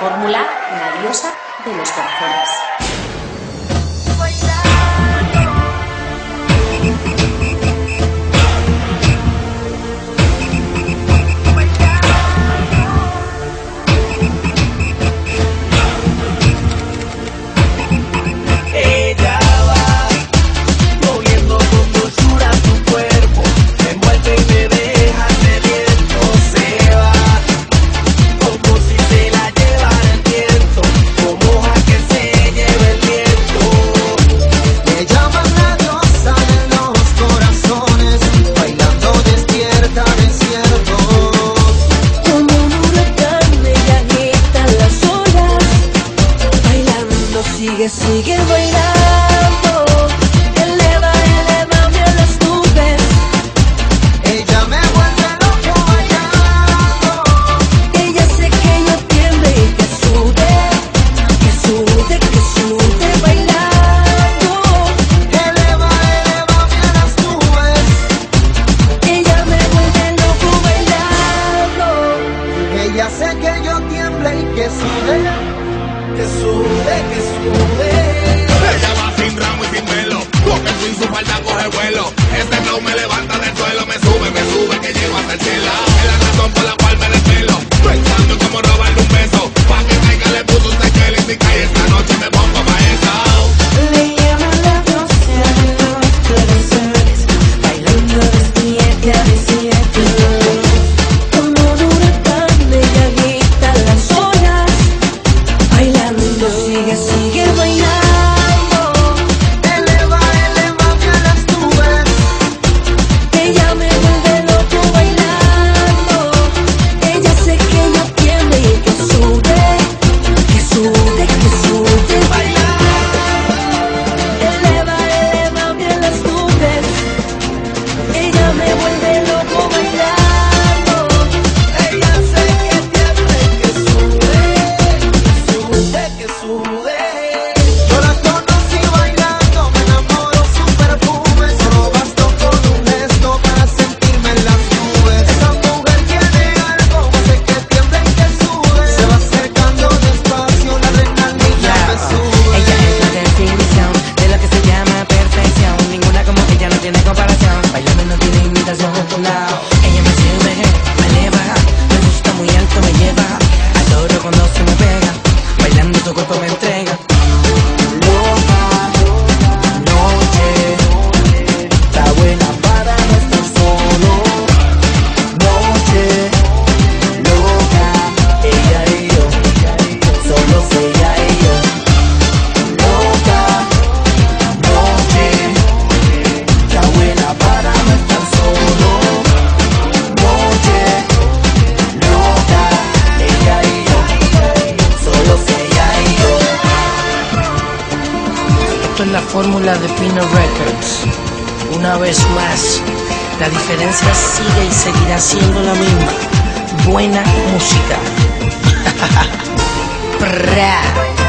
fórmula, la diosa de los corazones. sigue, sigue bailando. Eleva, eleva a las nubes. Ella me vuelve loco bailando. Ella sé que yo tiemble y que sube, que sube, que sube bailando. Eleva, eleva a las nubes. Ella me vuelve loco bailando. Ella sé que yo tiemble y que sube, que sube. pessoa. digas esto es la fórmula de Pino Records. Una vez más, la diferencia sigue y seguirá siendo la misma. Buena música.